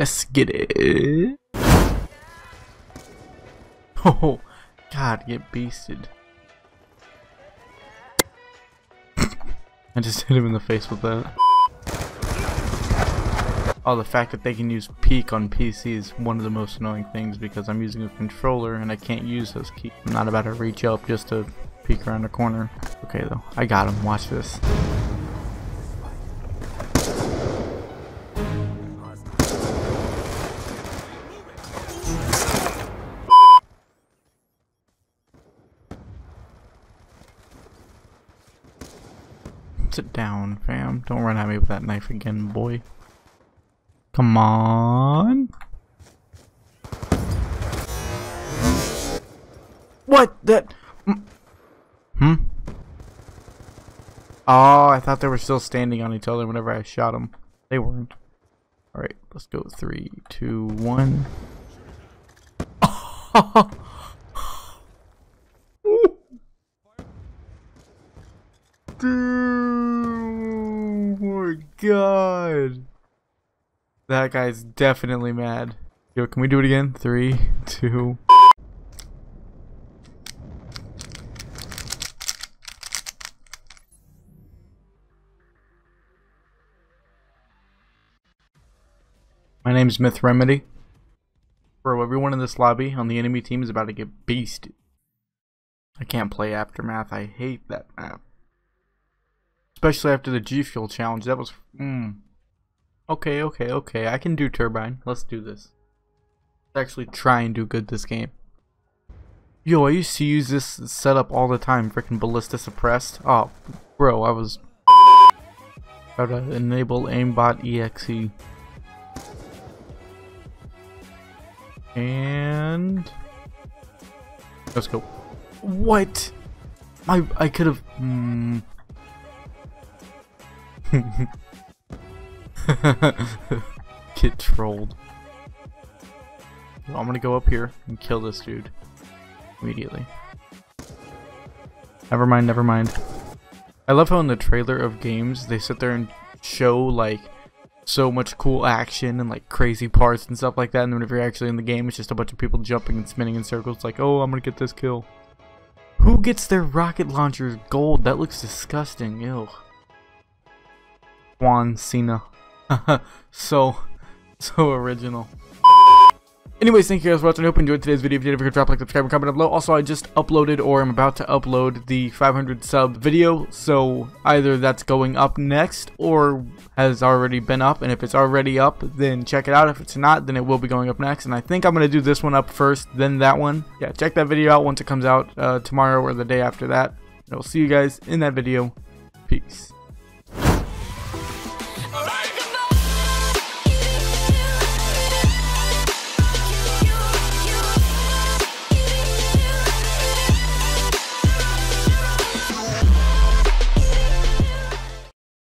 Let's get it. Oh, God, get beasted. I just hit him in the face with that. Oh, the fact that they can use peek on PC is one of the most annoying things because I'm using a controller and I can't use those keys. I'm not about to reach up just to peek around the corner. Okay though, I got him. Watch this. Sit down, fam. Don't run at me with that knife again, boy. Come on. What? That... Hmm? Oh, I thought they were still standing on each other whenever I shot them. They weren't. Alright, let's go. Three, two, one. oh my god. That guy's definitely mad. Yo, can we do it again? Three, two. My name's Myth Remedy. Bro, everyone in this lobby on the enemy team is about to get beasted. I can't play Aftermath. I hate that map. Especially after the G Fuel challenge. That was... Mm. Okay, okay, okay. I can do Turbine. Let's do this. Let's actually try and do good this game. Yo, I used to use this setup all the time. Freaking Ballista Suppressed. Oh, bro, I was... How to enable aimbot exe. And... Let's go. What? I I could have... Mm. Get trolled. I'm gonna go up here and kill this dude immediately. Never mind, never mind. I love how in the trailer of games they sit there and show like so much cool action and like crazy parts and stuff like that and whenever you're actually in the game it's just a bunch of people jumping and spinning in circles like oh I'm gonna get this kill. Who gets their rocket launchers gold? That looks disgusting. Ew. Juan Cena. so, so original. Anyways, thank you guys for watching. I hope you enjoyed today's video. If you did, forget to drop a like, subscribe, and comment down below. Also, I just uploaded or I'm about to upload the 500 sub video. So either that's going up next or has already been up. And if it's already up, then check it out. If it's not, then it will be going up next. And I think I'm going to do this one up first, then that one. Yeah, check that video out once it comes out uh, tomorrow or the day after that. And I'll see you guys in that video. Peace. All right.